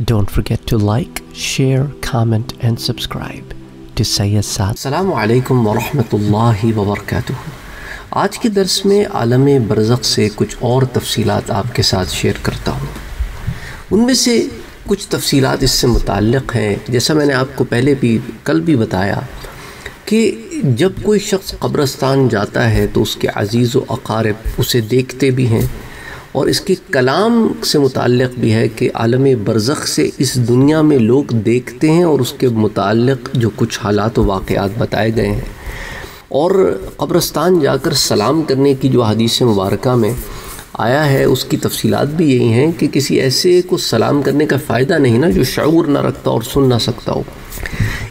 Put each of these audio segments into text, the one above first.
Don't forget to like, share, comment and subscribe to Sayyid Saad. السلام علیکم ورحمۃ اللہ وبرکاتہ آج کے درس میں عالم برزخ سے کچھ اور تفصیلات آپ کے ساتھ شیئر کرتا ہوں۔ ان میں سے کچھ تفصیلات اس سے متعلق ہیں۔ جیسا میں نے آپ کو پہلے بھی کل بھی بتایا کہ جب کوئی شخص قبرستان جاتا ہے تو اس کے عزیز و اقارب اسے دیکھتے بھی ہیں۔ اور اس کے کلام سے متعلق بھی ہے کہ عالم برزخ سے اس دنیا میں لوگ دیکھتے ہیں اور اس کے متعلق جو کچھ حالات و واقعات بتائے گئے ہیں۔ اور قبرستان جا کر سلام کرنے کی جو حدیث مبارکہ میں آیا ہے، اس کی تفصیلات بھی یہی ہیں کہ کسی ایسے کو سلام کرنے کا فائدہ نہیں نا جو شعور نہ رکھتا اور سن نہ سکتا ہو۔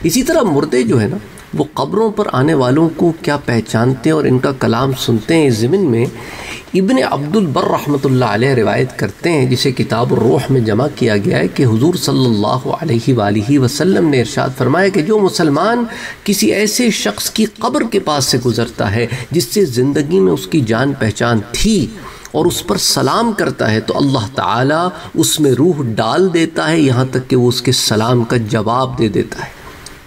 اسی طرح مردے جو ہے نا وہ قبروں پر آنے والوں کو کیا پہچانتے ہیں اور ان کا کلام سنتے ہیں؟ اس زمن میں ابن عبد البر رحمۃ اللہ علیہ روایت کرتے ہیں، جسے کتاب الروح میں جمع کیا گیا ہے کہ حضور صلی اللہ علیہ وآلہ وسلم نے ارشاد فرمایا کہ جو مسلمان کسی ایسے شخص کی قبر کے پاس سے گزرتا ہے جس سے زندگی میں اس کی جان پہچان تھی اور اس پر سلام کرتا ہے، تو اللہ تعالیٰ اس میں روح ڈال دیتا ہے، یہاں تک کہ وہ اس کے سلام کا جواب دے دیتا ہے۔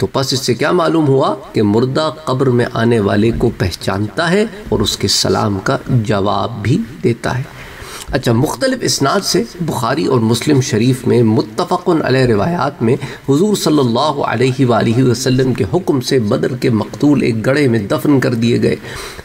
تو پس اس سے کیا معلوم ہوا کہ مردہ قبر میں آنے والے کو پہچانتا ہے اور اس کے سلام کا جواب بھی دیتا ہے۔ اچھا مختلف اسناد سے بخاری اور مسلم شریف میں متفق علیہ روایات میں حضور صلی اللہ علیہ وآلہ وسلم کے حکم سے بدر کے مقتول ایک گڑھے میں دفن کر دیے گئے۔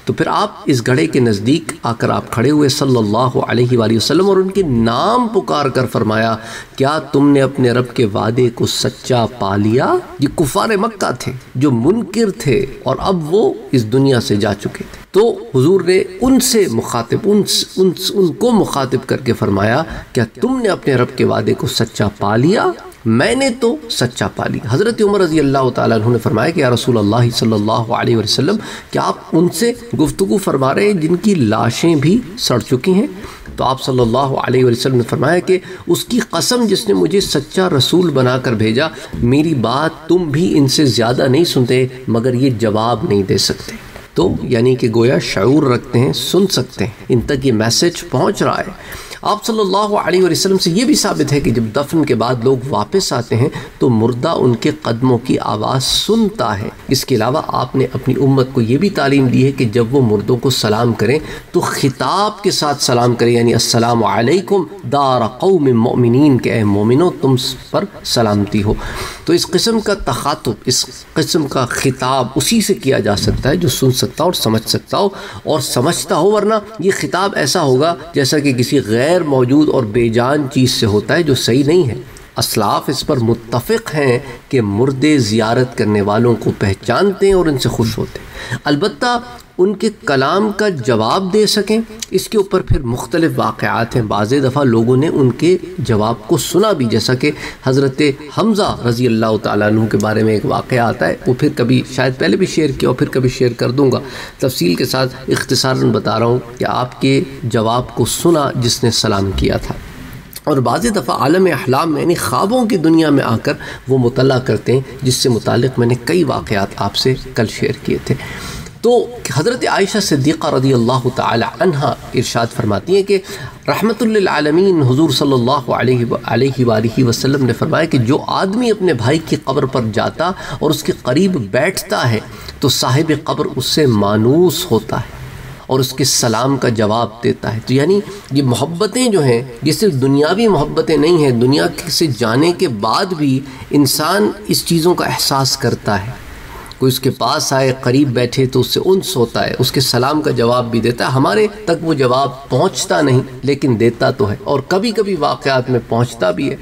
تو پھر آپ اس گڑھے کے نزدیک آ کر آپ کھڑے ہوئے صلی اللہ علیہ وآلہ وسلم اور ان کے نام پکار کر فرمایا، کیا تم نے اپنے رب کے وعدے کو سچا پا لیا؟ یہ کفار مکہ تھے جو منکر تھے اور اب وہ اس دنیا سے جا چکے تھے۔ تو حضور نے ان سے مخاطب ان, ان, ان کو مخاطب کر کے فرمایا کیا تم نے اپنے رب کے وعدے کو سچا پا لیا؟ میں نے تو سچا پا لیا حضرت عمر رضی اللہ تعالیٰ عنہ نے فرمایا کہ یا رسول اللہ صلی اللہ علیہ وسلم کیا آپ ان سے گفتگو فرما رہے ہیں جن کی لاشیں بھی سڑ چکی ہیں؟ تو آپ صلی اللہ علیہ وسلم نے فرمایا کہ اس کی قسم جس نے مجھے سچا رسول بنا کر بھیجا میری بات تم بھی ان سے زیادہ نہیں سنتے مگر یہ جواب نہیں دے سکتے۔ تو یعنی کہ گویا شعور رکھتے ہیں، سن سکتے ہیں۔ ان تک یہ میسج پہنچ رہا ہے۔ آپ صلی اللہ علیہ وسلم سے یہ بھی ثابت ہے کہ جب دفن کے بعد لوگ واپس آتے ہیں تو مردہ ان کے قدموں کی آواز سنتا ہے۔ اس کے علاوہ آپ نے اپنی امت کو یہ بھی تعلیم دی ہے کہ جب وہ مردوں کو سلام کریں تو خطاب کے ساتھ سلام کریں یعنی السلام علیکم دار قوم مؤمنین کے اے مومنو تم پر سلامتی ہو۔ تو اس قسم کا تخاطب، اس قسم کا خطاب اسی سے کیا جا سکتا ہے جو سن سکتا ہو اور سمجھ سکتا ہو اور سمجھتا ہو، ورنہ یہ خطاب ایسا ہوگا جیسا کہ کسی غیر موجود اور بے جان چیز سے ہوتا ہے جو صحیح نہیں ہے۔ اسلاف اس پر متفق ہیں کہ مردے زیارت کرنے والوں کو پہچانتے ہیں اور ان سے خوش ہوتے ہیں۔ البتہ ان کے کلام کا جواب دے سکیں؟ اس کے اوپر پھر مختلف واقعات ہیں۔ بعض دفعہ لوگوں نے ان کے جواب کو سنا بھی، جیسا کہ حضرت حمزہ رضی اللہ تعالیٰ عنہ کے بارے میں ایک واقعہ آتا ہے۔ وہ پھر کبھی شاید پہلے بھی شیئر کیا اور پھر کبھی شیئر کر دوں گا۔ تفصیل کے ساتھ اختصاراً بتا رہا ہوں کہ آپ کے جواب کو سنا جس نے سلام کیا تھا۔ اور بعض دفعہ عالم احلام میں یعنی خوابوں کی دنیا میں آ کر وہ مطلع کرتے ہیں، جس سے متعلق میں نے کئی واقعات آپ سے کل شیئر کیے تھے۔ تو حضرت عائشہ صدیقہ رضی اللہ تعالی عنہ ارشاد فرماتی ہیں کہ رحمت للعالمین حضور صلی اللہ علیہ علیہ وآلہ وسلم نے فرمایا کہ جو آدمی اپنے بھائی کی قبر پر جاتا اور اس کے قریب بیٹھتا ہے تو صاحب قبر اس سے مانوس ہوتا ہے اور اس کے سلام کا جواب دیتا ہے تو یعنی یہ محبتیں جو ہیں، یہ صرف دنیاوی محبتیں نہیں ہیں، دنیا سے جانے کے بعد بھی انسان اس چیزوں کا احساس کرتا ہے۔ کوئی اس کے پاس آئے، قریب بیٹھے تو اس سے انس ہوتا ہے، اس کے سلام کا جواب بھی دیتا ہے۔ ہمارے تک وہ جواب پہنچتا نہیں، لیکن دیتا تو ہے۔ اور کبھی کبھی واقعات میں پہنچتا بھی ہے۔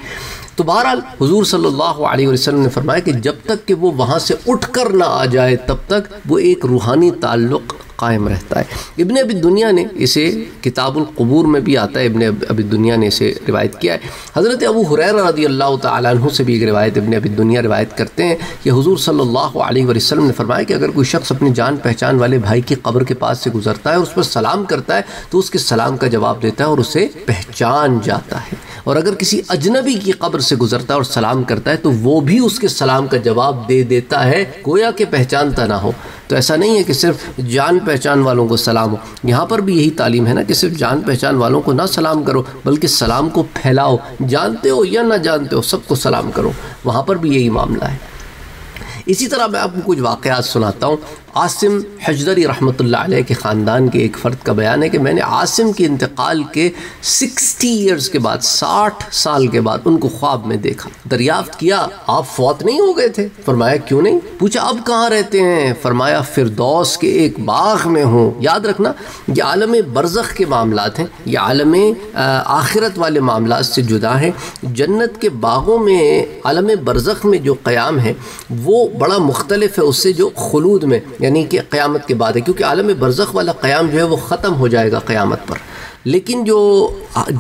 تو بہرحال حضور صلی اللہ علیہ وسلم نے فرمایا کہ جب تک کہ وہ وہاں سے اٹھ کر نہ آ جائے، تب تک وہ ایک روحانی تعلق قائم رہتا ہے۔ ابن ابی دنیا نے اسے کتاب القبور میں بھی آتا ہے۔ ابن ابی دنیا نے اسے روایت کیا ہے۔ حضرت ابو حریر رضی اللہ تعالیٰ عنہ سے بھی ایک روایت ابن ابی دنیا روایت کرتے ہیں کہ حضور صلی اللہ علیہ وسلم نے فرمایا کہ اگر کوئی شخص اپنی جان پہچان والے بھائی کی قبر کے پاس سے گزرتا ہے اور اس پر سلام کرتا ہے تو اس کے سلام کا جواب دیتا ہے اور اسے پہچان جاتا ہے۔ اور اگر کسی اجنبی کی قبر سے گزرتا ہے اور سلام کرتا ہے تو وہ بھی اس کے سلام کا جواب دے دیتا ہے۔ گویا کہ پہچانتا نہ ہو۔ تو ایسا نہیں ہے کہ صرف جان پہچان والوں کو سلام ہو۔ یہاں پر بھی یہی تعلیم ہے نا کہ صرف جان پہچان والوں کو نہ سلام کرو، بلکہ سلام کو پھیلاؤ۔ جانتے ہو یا نہ جانتے ہو، سب کو سلام کرو۔ وہاں پر بھی یہی معاملہ ہے۔ اسی طرح میں آپ کو کچھ واقعات سناتا ہوں۔ عاصم حجدری رحمۃ اللہ علیہ کے خاندان کے ایک فرد کا بیان ہے کہ میں نے عاصم کے انتقال کے سکسٹی ایئرز کے بعد، ساٹھ سال کے بعد ان کو خواب میں دیکھا۔ دریافت کیا، آپ فوت نہیں ہو گئے تھے؟ فرمایا، کیوں نہیں؟ پوچھا، اب کہاں رہتے ہیں؟ فرمایا، فردوس کے ایک باغ میں ہوں۔ یاد رکھنا، یہ عالم برزخ کے معاملات ہیں۔ یہ عالم آخرت والے معاملات سے جدا ہیں۔ جنت کے باغوں میں، عالم برزخ میں جو قیام ہے، وہ بڑا مختلف ہے، اس سے جو خلود میں۔ یعنی کہ قیامت کے بعد ہے، کیونکہ عالم برزخ والا قیام جو ہے وہ ختم ہو جائے گا قیامت پر۔ لیکن جو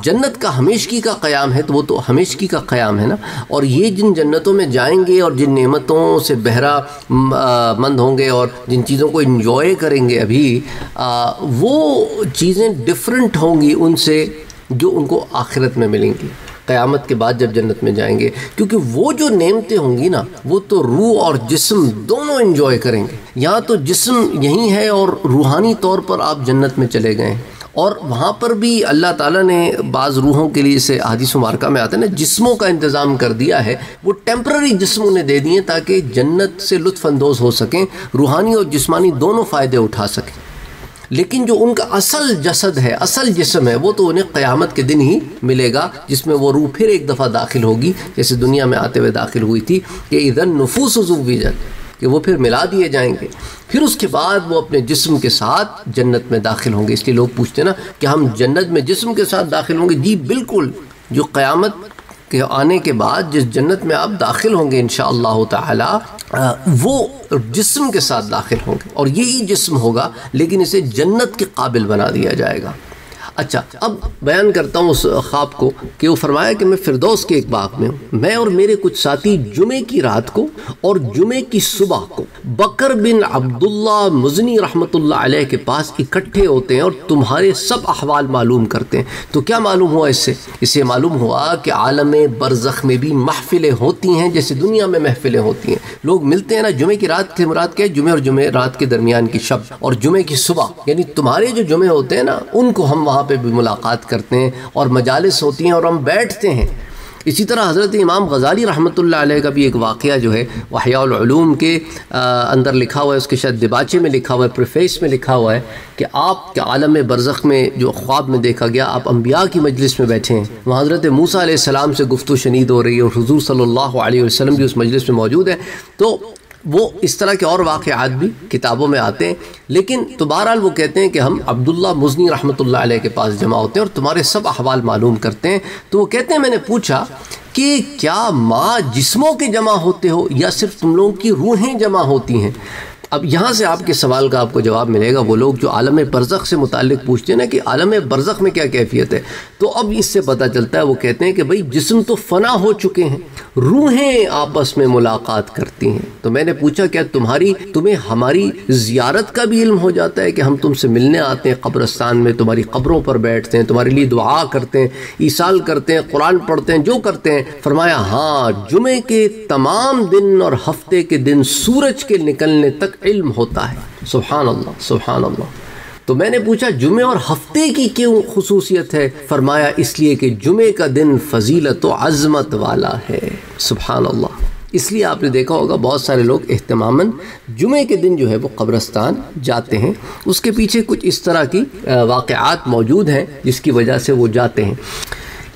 جنت کا ہمیشگی کا قیام ہے، تو وہ تو ہمیشگی کا قیام ہے نا۔ اور یہ جن جنتوں میں جائیں گے اور جن نعمتوں سے بہرا مند ہوں گے اور جن چیزوں کو انجوائے کریں گے ابھی وہ چیزیں ڈفرنٹ ہوں گی ان سے جو ان کو آخرت میں ملیں گی۔ قیامت کے بعد جب جنت میں جائیں گے، کیونکہ وہ جو نعمتیں ہوں گی نا، وہ تو روح اور جسم دونوں انجوائے کریں گے۔ یہاں تو جسم یہی ہے اور روحانی طور پر آپ جنت میں چلے گئے۔ ہیں اور وہاں پر بھی اللہ تعالیٰ نے بعض روحوں کے لیے اسے حدیث و میں آتا ہے نا، جسموں کا انتظام کر دیا ہے۔ وہ ٹیمپرری جسم انہیں دے دیے تاکہ جنت سے لطف اندوز ہو سکیں، روحانی اور جسمانی دونوں فائدے اٹھا سکیں۔ لیکن جو ان کا اصل جسد ہے، اصل جسم ہے، وہ تو انہیں قیامت کے دن ہی ملے گا، جس میں وہ روح پھر ایک دفعہ داخل ہوگی، جیسے دنیا میں آتے ہوئے داخل ہوئی تھی کہ ادھر نفوس زویجن کہ وہ پھر ملا دیے جائیں گے۔ پھر اس کے بعد وہ اپنے جسم کے ساتھ جنت میں داخل ہوں گے۔ اس لیے لوگ پوچھتے ہیں نا کہ ہم جنت میں جسم کے ساتھ داخل ہوں گے؟ جی بالکل۔ جو قیامت کے آنے کے بعد جس جنت میں آپ داخل ہوں گے انشاءاللہ تعالی وہ جسم کے ساتھ داخل ہوں گے اور یہی جسم ہوگا، لیکن اسے جنت کے قابل بنا دیا جائے گا۔ اچھا اب بیان کرتا ہوں اس خواب کو کہ وہ فرمایا کہ میں فردوس کے ایک باغ میں ہوں۔ میں اور میرے کچھ ساتھی جمعے کی رات کو اور جمعے کی صبح کو بکر بن عبداللہ مزنی رحمت اللہ علیہ کے پاس اکٹھے ہوتے ہیں اور تمہارے سب احوال معلوم کرتے ہیں۔ تو کیا معلوم ہوا اس سے؟ اس سے معلوم ہوا کہ عالم برزخ میں بھی محفلیں ہوتی ہیں، جیسے دنیا میں محفلیں ہوتی ہیں۔ لوگ ملتے ہیں نا، جمعے کی رات کے مراد کیا جمعے اور جمعے رات کے درمیان کی شب اور جمعے کی صبح۔ یعنی تمہارے جو جمعے ہوتے ہیں نا، ان کو ہم وہاں پہ بھی ملاقات کرتے ہیں اور مجالس ہوتی ہیں اور ہم بیٹھتے ہیں۔ اسی طرح حضرت امام غزالی رحمۃ اللہ علیہ کا بھی ایک واقعہ جو ہے، وحیاء العلوم کے اندر لکھا ہوا ہے، اس کے شاید دباچے میں لکھا ہوا ہے، پریفیس میں لکھا ہوا ہے کہ آپ کے عالم برزخ میں جو خواب میں دیکھا گیا، آپ انبیاء کی مجلس میں بیٹھے ہیں۔ وہاں حضرت موسیٰ علیہ السلام سے گفتو شنید ہو رہی ہے اور حضور صلی اللہ علیہ وسلم بھی اس مجلس میں موجود ہے تو وہ اس طرح کے اور واقعات بھی کتابوں میں آتے ہیں۔ لیکن تو بہرحال وہ کہتے ہیں کہ ہم عبداللہ مزنی رحمۃ اللہ علیہ کے پاس جمع ہوتے ہیں اور تمہارے سب احوال معلوم کرتے ہیں۔ تو وہ کہتے ہیں، میں نے پوچھا کہ کیا ماں جسموں کے جمع ہوتے ہو یا صرف تم لوگوں کی روحیں جمع ہوتی ہیں؟ اب یہاں سے آپ کے سوال کا آپ کو جواب ملے گا وہ لوگ جو عالم برزخ سے متعلق پوچھتے ہیں نا کہ عالم برزخ میں کیا کیفیت ہے، تو اب اس سے پتہ چلتا ہے، وہ کہتے ہیں کہ بھئی جسم تو فنا ہو چکے ہیں، روحیں آپس میں ملاقات کرتی ہیں۔ تو میں نے پوچھا، کیا تمہاری، تمہیں ہماری زیارت کا بھی علم ہو جاتا ہے کہ ہم تم سے ملنے آتے ہیں، قبرستان میں تمہاری قبروں پر بیٹھتے ہیں، تمہارے لیے دعا کرتے ہیں ایسال کرتے ہیں، قرآن پڑھتے ہیں، جو کرتے ہیں۔ فرمایا ہاں جمعے کے تمام دن اور ہفتے کے دن سورج کے نکلنے تک علم ہوتا ہے۔ سبحان اللہ سبحان اللہ تو میں نے پوچھا جمعے اور ہفتے کی کیوں خصوصیت ہے؟ فرمایا، اس لیے کہ جمعے کا دن فضیلت و عظمت والا ہے۔ سبحان اللہ اس لیے آپ نے دیکھا ہوگا، بہت سارے لوگ اہتماماً جمعے کے دن جو ہے، وہ قبرستان جاتے ہیں۔ اس کے پیچھے کچھ اس طرح کی واقعات موجود ہیں، جس کی وجہ سے وہ جاتے ہیں۔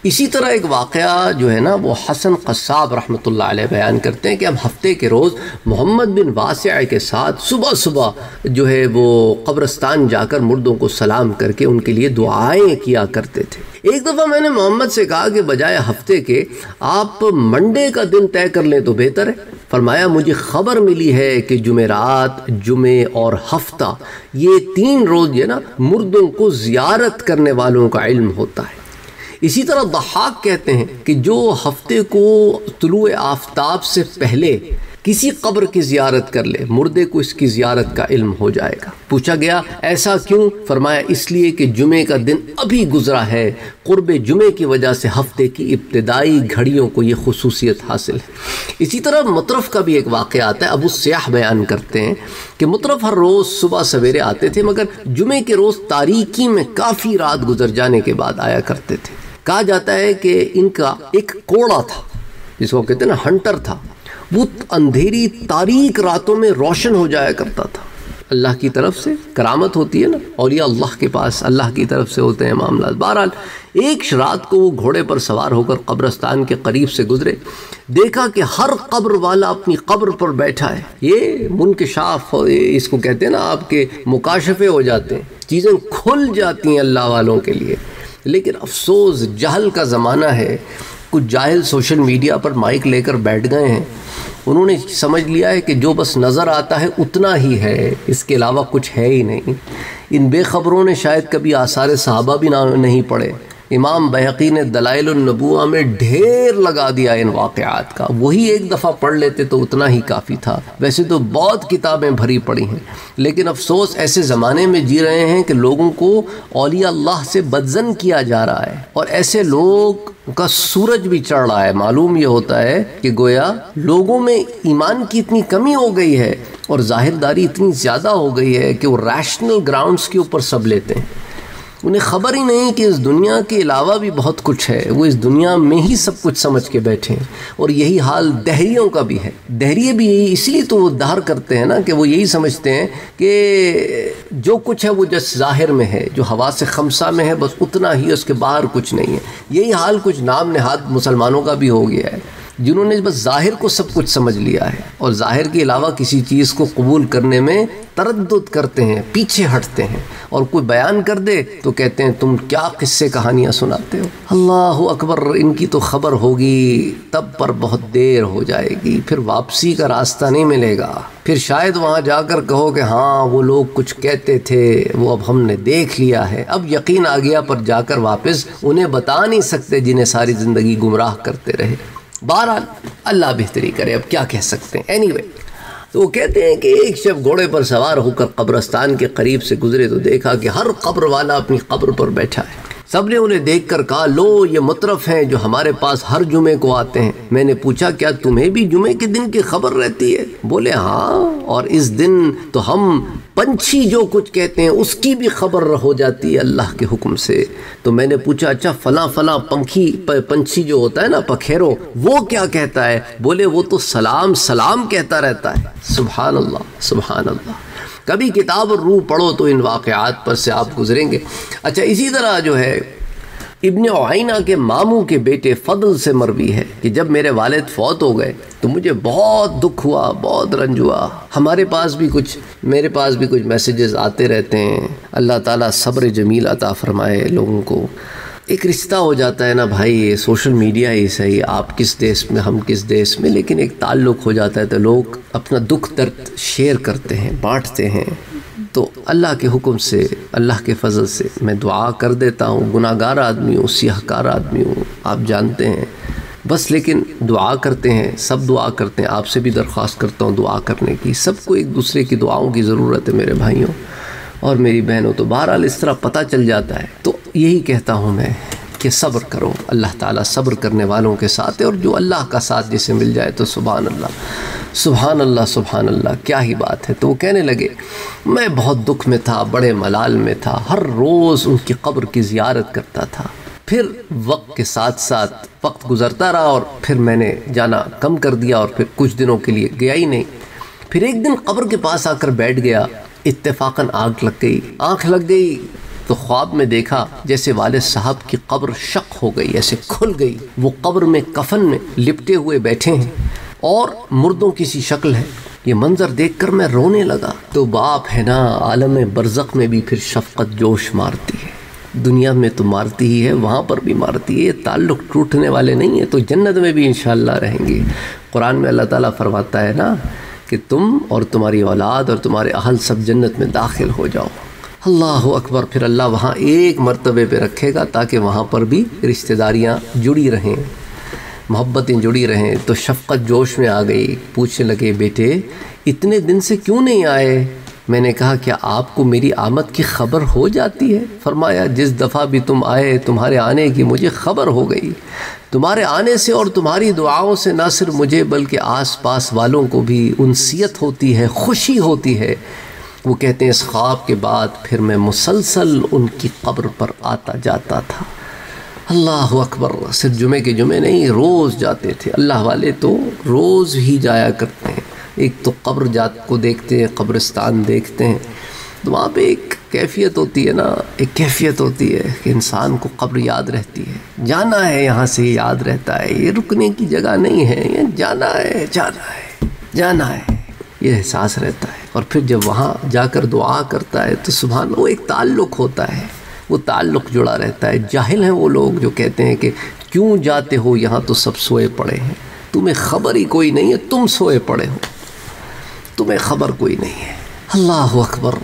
اسی طرح ایک واقعہ جو ہے نا، وہ حسن قصاب رحمۃ اللہ علیہ بیان کرتے ہیں کہ ہم ہفتے کے روز محمد بن واسع کے ساتھ صبح صبح جو ہے وہ قبرستان جا کر مردوں کو سلام کر کے ان کے لیے دعائیں کیا کرتے تھے۔ ایک دفعہ میں نے محمد سے کہا کہ بجائے ہفتے کے آپ منڈے کا دن طے کر لیں تو بہتر ہے۔ فرمایا، مجھے خبر ملی ہے کہ جمعرات، جمعے اور ہفتہ یہ تین روز جو ہے نا، مردوں کو زیارت کرنے والوں کا علم ہوتا ہے۔ اسی طرح ضحاک کہتے ہیں کہ جو ہفتے کو طلوع آفتاب سے پہلے کسی قبر کی زیارت کر لے، مردے کو اس کی زیارت کا علم ہو جائے گا۔ پوچھا گیا، ایسا کیوں؟ فرمایا، اس لیے کہ جمعے کا دن ابھی گزرا ہے۔ قرب جمعے کی وجہ سے ہفتے کی ابتدائی گھڑیوں کو یہ خصوصیت حاصل ہے۔ اسی طرح مطرف کا بھی ایک واقعہ آتا ہے۔ ابو سیاح بیان کرتے ہیں کہ مطرف ہر روز صبح سویرے آتے تھے، مگر جمعے کے روز تاریکی میں کافی رات گزر جانے کے بعد آیا کرتے تھے۔ کہا جاتا ہے کہ ان کا ایک کوڑا تھا، جس کو کہتے ہیں نا ہنٹر تھا۔ وہ اندھیری تاریک راتوں میں روشن ہو جایا کرتا تھا۔ اللہ کی طرف سے کرامت ہوتی ہے نا۔ اور یہ اللہ کے پاس اللہ کی طرف سے ہوتے ہیں معاملات۔ بہرحال ایک رات کو وہ گھوڑے پر سوار ہو کر قبرستان کے قریب سے گزرے۔ دیکھا کہ ہر قبر والا اپنی قبر پر بیٹھا ہے۔ یہ منکشاف، اس کو کہتے ہیں نا آپ کے مکاشفے ہو جاتے ہیں۔ چیزیں کھل جاتی ہیں اللہ والوں کے لیے۔ لیکن افسوس، جہل کا زمانہ ہے۔ کچھ جاہل سوشل میڈیا پر مائک لے کر بیٹھ گئے ہیں۔ انہوں نے سمجھ لیا ہے کہ جو بس نظر آتا ہے اتنا ہی ہے، اس کے علاوہ کچھ ہے ہی نہیں۔ ان بے خبروں نے شاید کبھی آثار صحابہ بھی نہ نہیں پڑھے۔ امام بحقی نے دلائل النبوہ میں ڈھیر لگا دیا ان واقعات کا۔ وہی ایک دفعہ پڑھ لیتے تو اتنا ہی کافی تھا۔ ویسے تو بہت کتابیں بھری پڑی ہیں، لیکن افسوس ایسے زمانے میں جی رہے ہیں کہ لوگوں کو اولیاء اللہ سے بدزن کیا جا رہا ہے۔ اور ایسے لوگ کا سورج بھی چڑھ رہا ہے۔ معلوم یہ ہوتا ہے کہ گویا لوگوں میں ایمان کی اتنی کمی ہو گئی ہے اور ظاہرداری اتنی زیادہ ہو گئی ہے کہ وہ ریشنل گراؤنڈز کے اوپر سب لیتے ہیں۔ انہیں خبر ہی نہیں کہ اس دنیا کے علاوہ بھی بہت کچھ ہے۔ وہ اس دنیا میں ہی سب کچھ سمجھ کے بیٹھے ہیں۔ اور یہی حال دہریوں کا بھی ہے۔ دہریے بھی یہی اس لیے تو وہ دہر کرتے ہیں نا کہ وہ یہی سمجھتے ہیں کہ جو کچھ ہے وہ جس ظاہر میں ہے، جو ہوا سے خمسہ میں ہے، بس اتنا ہی اس کے باہر کچھ نہیں ہے۔ یہی حال کچھ نام نہاد مسلمانوں کا بھی ہو گیا ہے۔ جنہوں نے بس ظاہر کو سب کچھ سمجھ لیا ہے اور ظاہر کے علاوہ کسی چیز کو قبول کرنے میں تردد کرتے ہیں، پیچھے ہٹتے ہیں۔ اور کوئی بیان کر دے تو کہتے ہیں، تم کیا قصے کہانیاں سناتے ہو؟ اللہ اکبر، ان کی تو خبر ہوگی، تب پر بہت دیر ہو جائے گی۔ پھر واپسی کا راستہ نہیں ملے گا۔ پھر شاید وہاں جا کر کہو کہ ہاں وہ لوگ کچھ کہتے تھے، وہ اب ہم نے دیکھ لیا ہے۔ اب یقین آ گیا پر جا کر واپس انہیں بتا نہیں سکتے جنہیں ساری زندگی گمراہ کرتے رہے۔ بہرحال، اللہ بہتری کرے، اب کیا کہہ سکتے ہیں؟ اینی وے تو وہ کہتے ہیں کہ ایک شب گھوڑے پر سوار ہو کر قبرستان کے قریب سے گزرے تو دیکھا کہ ہر قبر والا اپنی قبر پر بیٹھا ہے۔ سب نے انہیں دیکھ کر کہا، لو، یہ مطرف ہیں جو ہمارے پاس ہر جمعے کو آتے ہیں۔ میں نے پوچھا، کیا تمہیں بھی جمعے کے دن کی خبر رہتی ہے؟ بولے ہاں اور اس دن تو ہم پنچھی جو کچھ کہتے ہیں، اس کی بھی خبر ہو جاتی ہے اللہ کے حکم سے۔ تو میں نے پوچھا اچھا فلاں فلاں پنکھی پنچھی جو ہوتا ہے نا پکھیرو وہ کیا کہتا ہے؟ بولے، وہ تو سلام سلام کہتا رہتا ہے۔ سبحان اللہ سبحان اللہ۔ کبھی کتاب اور روح پڑھو تو ان واقعات پر سے آپ گزریں گے۔ اچھا اسی طرح جو ہے، ابن عائنہ کے ماموں کے بیٹے فضل سے مروی ہے کہ جب میرے والد فوت ہو گئے تو مجھے بہت دکھ ہوا، بہت رنج ہوا۔ ہمارے پاس بھی کچھ، میرے پاس بھی کچھ میسیجز آتے رہتے ہیں۔ اللہ تعالیٰ صبر جمیل عطا فرمائے لوگوں کو۔ ایک رشتہ ہو جاتا ہے نا بھائی، یہ سوشل میڈیا ہی صحیح، آپ کس دیش میں، ہم کس دیش میں، لیکن ایک تعلق ہو جاتا ہے تو لوگ اپنا دکھ درد شیئر کرتے ہیں، بانٹتے ہیں۔ تو اللہ کے حکم سے، اللہ کے فضل سے میں دعا کر دیتا ہوں۔ گناہ گار آدمی ہوں سیاہ کار آدمی ہوں، آپ جانتے ہیں۔ بس لیکن دعا کرتے ہیں، سب دعا کرتے ہیں۔ آپ سے بھی درخواست کرتا ہوں دعا کرنے کی۔ سب کو ایک دوسرے کی دعاؤں کی ضرورت ہے میرے بھائیوں۔ اور میری بہنوں، تو بہرحال اس طرح پتہ چل جاتا ہے۔ تو یہی کہتا ہوں میں کہ صبر کرو، اللہ تعالیٰ صبر کرنے والوں کے ساتھ ہے، اور جو اللہ کا ساتھ جسے مل جائے تو سبحان اللہ۔ سبحان اللہ سبحان اللہ، کیا ہی بات ہے۔ تو وہ کہنے لگے، میں بہت دکھ میں تھا، بڑے ملال میں تھا، ہر روز ان کی قبر کی زیارت کرتا تھا۔ پھر وقت کے ساتھ ساتھ وقت گزرتا رہا، اور پھر میں نے جانا کم کر دیا، اور پھر کچھ دنوں کے لیے گیا ہی نہیں۔ پھر ایک دن قبر کے پاس آ کر بیٹھ گیا، اتفاقاً آنکھ لگ گئی۔ آنکھ لگ گئی تو خواب میں دیکھا جیسے والد صاحب کی قبر شق ہو گئی، ایسے کھل گئی۔ وہ قبر میں، کفن میں لپٹے ہوئے بیٹھے ہیں۔ اور مردوں کی سی شکل ہے۔ یہ منظر دیکھ کر میں رونے لگا۔ تو باپ ہے نا، عالم برزق میں بھی پھر شفقت جوش مارتی ہے۔ دنیا میں تو مارتی ہی ہے، وہاں پر بھی مارتی ہے۔ یہ تعلق ٹوٹنے والے نہیں ہیں تو جنت میں بھی انشاءاللہ رہیں گے۔ قرآن میں اللہ تعالیٰ فرماتا ہے نا کہ تم اور تمہاری اولاد اور تمہارے اہل سب جنت میں داخل ہو جاؤ۔ اللہ اکبر، پھر اللہ وہاں ایک مرتبے پہ رکھے گا تاکہ وہاں پر بھی رشتہ داریاں جڑی رہیں، محبتیں جڑی رہیں۔ تو شفقت جوش میں آ گئی، پوچھنے لگے، بیٹے، اتنے دن سے کیوں نہیں آئے؟ میں نے کہا کیا آپ کو میری آمد کی خبر ہو جاتی ہے۔ فرمایا، جس دفعہ بھی تم آئے، تمہارے آنے کی مجھے خبر ہو گئی۔ تمہارے آنے سے اور تمہاری دعاؤں سے نہ صرف مجھے، بلکہ آس پاس والوں کو بھی انسیت ہوتی ہے، خوشی ہوتی ہے۔ وہ کہتے ہیں، اس خواب کے بعد پھر میں مسلسل ان کی قبر پر آتا جاتا تھا۔ اللہ اکبر، صرف جمعے کے جمعے نہیں، روز جاتے تھے۔ اللہ والے تو روز ہی جایا کرتے ہیں۔ ایک تو قبر جات کو دیکھتے ہیں، قبرستان دیکھتے ہیں۔ تو وہاں پہ ایک کیفیت ہوتی ہے نا، ایک کیفیت ہوتی ہے کہ انسان کو قبر یاد رہتی ہے۔ جانا ہے، یہاں سے یاد رہتا ہے۔ یہ رکنے کی جگہ نہیں ہے، یہ جانا ہے جانا ہے جانا ہے۔ یہ احساس رہتا ہے۔ اور پھر جب وہاں جا کر دعا کرتا ہے تو سبحان وہ ایک تعلق ہوتا ہے، وہ تعلق جڑا رہتا ہے۔ جاہل ہیں وہ لوگ جو کہتے ہیں کہ کیوں جاتے ہو یہاں تو سب سوئے پڑے ہیں۔ تمہیں خبر ہی کوئی نہیں ہے، تم سوئے پڑے ہو۔ تمہیں خبر کوئی نہیں ہے۔ اللہ اکبر۔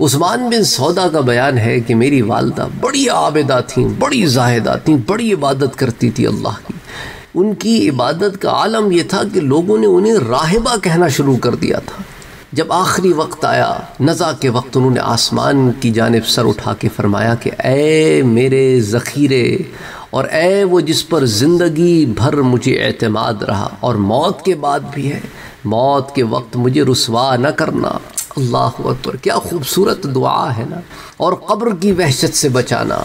عثمان بن سودا کا بیان ہے کہ میری والدہ بڑی عابدہ تھیں، بڑی زاہدہ تھیں، بڑی عبادت کرتی تھی اللہ کی۔ ان کی عبادت کا عالم یہ تھا کہ لوگوں نے انہیں راہبہ کہنا شروع کر دیا تھا۔ جب آخری وقت آیا، نزا کے وقت انہوں نے آسمان کی جانب سر اٹھا کے فرمایا کہ اے میرے ذخیرے اور اے وہ جس پر زندگی بھر مجھے اعتماد رہا اور موت کے بعد بھی ہے، موت کے وقت مجھے رسوا نہ کرنا۔ اللہ اکبر، کیا خوبصورت دعا ہے نا۔ اور قبر کی وحشت سے بچانا۔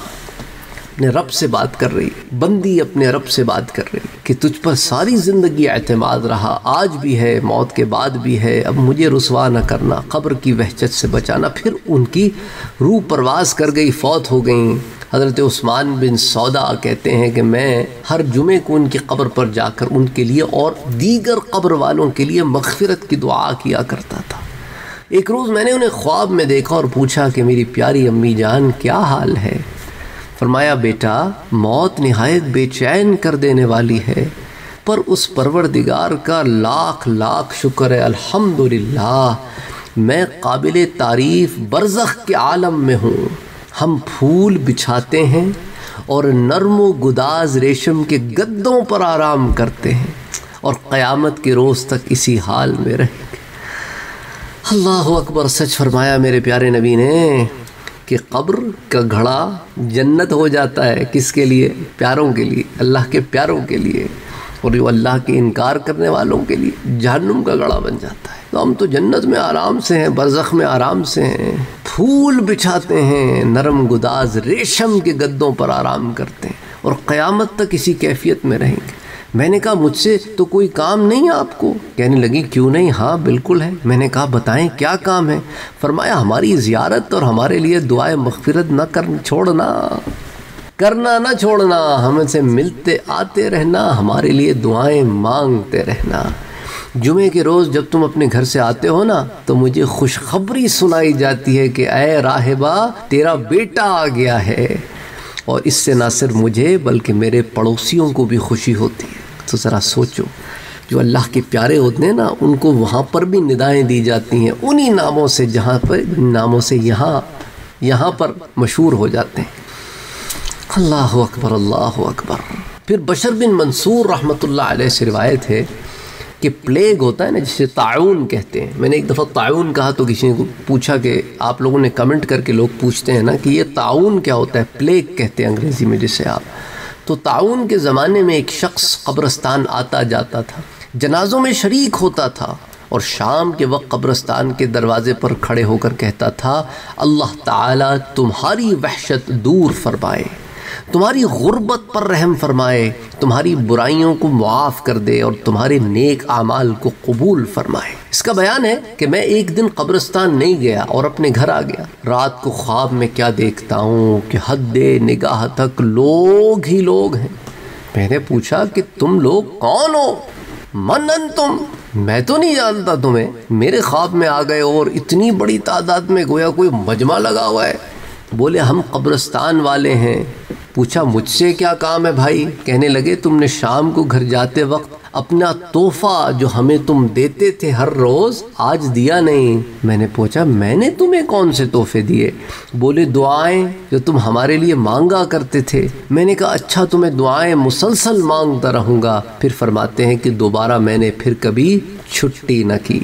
اپنے رب سے بات کر رہی بندی اپنے رب سے بات کر رہی کہ تجھ پر ساری زندگی اعتماد رہا۔ آج بھی ہے، موت کے بعد بھی ہے۔ اب مجھے رسوا نہ کرنا، قبر کی وحشت سے بچانا۔ پھر ان کی روح پرواز کر گئی، فوت ہو گئیں۔ حضرت عثمان بن سودا کہتے ہیں کہ میں ہر جمعے کو ان کی قبر پر جا کر ان کے لیے اور دیگر قبر والوں کے لیے مغفرت کی دعا کیا کرتا تھا۔ ایک روز میں نے انہیں خواب میں دیکھا اور پوچھا کہ میری پیاری امی جان، کیا حال ہے؟ فرمایا، بیٹا، موت نہایت بے چین کر دینے والی ہے، پر اس پروردگار کا لاکھ لاکھ شکر ہے، الحمدللہ۔ میں قابل تعریف برزخ کے عالم میں ہوں۔ ہم پھول بچھاتے ہیں اور نرم و گداز ریشم کے گدوں پر آرام کرتے ہیں اور قیامت کے روز تک اسی حال میں رہیں گے۔ اللہ اکبر، سچ فرمایا میرے پیارے نبی نے۔ کہ قبر کا گھڑا جنت ہو جاتا ہے کس کے لیے؟ پیاروں کے لیے، اللہ کے پیاروں کے لیے اور وہ اللہ کے انکار کرنے والوں کے لیے جہنم کا گھڑا بن جاتا ہے۔ تو ہم تو جنت میں آرام سے ہیں، برزخ میں آرام سے ہیں، پھول بچھاتے ہیں، نرم گداز ریشم کے گدوں پر آرام کرتے ہیں اور قیامت تک اسی کیفیت میں رہیں گے۔ میں نے کہا، مجھ سے تو کوئی کام نہیں آپ کو؟ کہنے لگی، کیوں نہیں؟ ہاں بالکل ہے۔ میں نے کہا، بتائیں کیا کام ہے؟ فرمایا، ہماری زیارت اور ہمارے لیے دعائیں مغفرت نہ کر، چھوڑنا۔ کرنا نہ چھوڑنا، ہم سے ملتے آتے رہنا۔ ہمارے لیے دعائیں مانگتے رہنا۔ جمعے کے روز جب تم اپنے گھر سے آتے ہو نا، تو مجھے خوشخبری سنائی جاتی ہے کہ اے راہبہ، تیرا بیٹا آ گیا ہے۔ اور اس سے نہ صرف مجھے بلکہ میرے پڑوسیوں کو بھی خوشی ہوتی ہے۔ تو ذرا سوچو، جو اللہ کے پیارے ہوتے ہیں نا، ان کو وہاں پر بھی ندائیں دی جاتی ہیں۔ انہی ناموں سے جہاں پر، ناموں سے یہاں یہاں پر مشہور ہو جاتے ہیں۔ اللہ اکبر اللہ اکبر۔ پھر بشر بن منصور رحمۃ اللہ علیہ سے روایت ہے کہ پلیگ ہوتا ہے نا، جسے تعاون کہتے ہیں۔ میں نے ایک دفعہ تعاون کہا تو کسی نے پوچھا کہ آپ لوگوں نے کمنٹ کر کے لوگ پوچھتے ہیں نا کہ یہ تعاون کیا ہوتا ہے پلیگ کہتے ہیں انگریزی میں جسے آپ۔ تو تعاون کے زمانے میں ایک شخص قبرستان آتا جاتا تھا، جنازوں میں شریک ہوتا تھا اور شام کے وقت قبرستان کے دروازے پر کھڑے ہو کر کہتا تھا، اللہ تعالیٰ تمہاری وحشت دور فرمائے۔ تمہاری غربت پر رحم فرمائے، تمہاری برائیوں کو معاف کر دے اور تمہارے نیک اعمال کو قبول فرمائے۔ اس کا بیان ہے کہ میں ایک دن قبرستان نہیں گیا اور اپنے گھر آ گیا۔ رات کو خواب میں کیا دیکھتا ہوں کہ حد نگاہ تک لوگ ہی لوگ ہیں۔ میں نے پوچھا کہ تم لوگ کون ہو؟ من تم؟ میں تو نہیں جانتا تمہیں۔ میرے خواب میں آ گئے اور اتنی بڑی تعداد میں گویا کوئی مجمع لگا ہوا ہے۔ بولے، ہم قبرستان والے ہیں۔ پوچھا، مجھ سے کیا کام ہے بھائی؟ کہنے لگے، تم نے شام کو گھر جاتے وقت اپنا تحفہ جو ہمیں تم دیتے تھے ہر روز، آج دیا نہیں۔ میں نے پوچھا، میں نے تمہیں کون سے تحفے دیے؟ بولے، دعائیں جو تم ہمارے لیے مانگا کرتے تھے۔ میں نے کہا اچھا تمہیں دعائیں مسلسل مانگتا رہوں گا۔ پھر فرماتے ہیں کہ دوبارہ میں نے پھر کبھی چھٹی نہ کی۔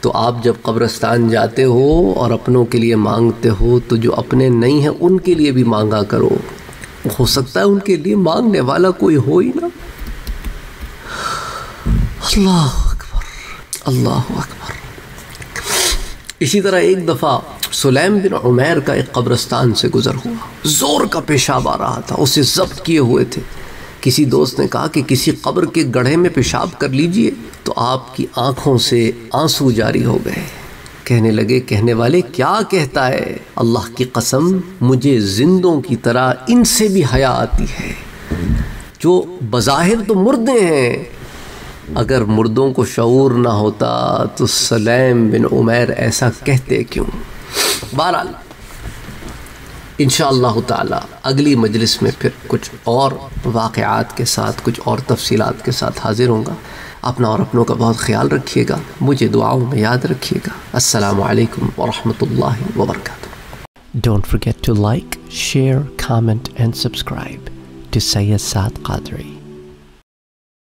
تو آپ جب قبرستان جاتے ہو اور اپنوں کے لیے مانگتے ہو، تو جو اپنے نہیں ہیں، ان کے لیے بھی مانگا کرو۔ ہو سکتا ہے ان کے لیے مانگنے والا کوئی ہو ہی نا اللہ اکبر اللہ اکبر۔ اسی طرح ایک دفعہ سلیم بن عمیر کا ایک قبرستان سے گزر ہوا۔ زور کا پیشاب آ رہا تھا، اسے ضبط کیے ہوئے تھے۔ کسی دوست نے کہا کہ کسی قبر کے گڑھے میں پیشاب کر لیجیے تو آپ کی آنکھوں سے آنسو جاری ہو گئے۔ کہنے لگے، کہنے والے، کیا کہتا ہے؟ اللہ کی قسم، مجھے زندوں کی طرح ان سے بھی حیا آتی ہے۔ جو بظاہر تو مردے ہیں۔ اگر مردوں کو شعور نہ ہوتا تو سلیم بن عمیر ایسا کہتے کیوں؟ بہرحال، انشاءاللہ تعالی اگلی مجلس میں پھر کچھ اور واقعات کے ساتھ، کچھ اور تفصیلات کے ساتھ حاضر ہوں گا۔ اپنا اور اپنوں کا بہت خیال رکھیے گا مجھے دعاؤں میں یاد رکھیے گا السلام علیکم ورحمۃ اللہ وبرکاتہ Don't forget to like, share, comment, and subscribe to Sayyid Saad Qadri.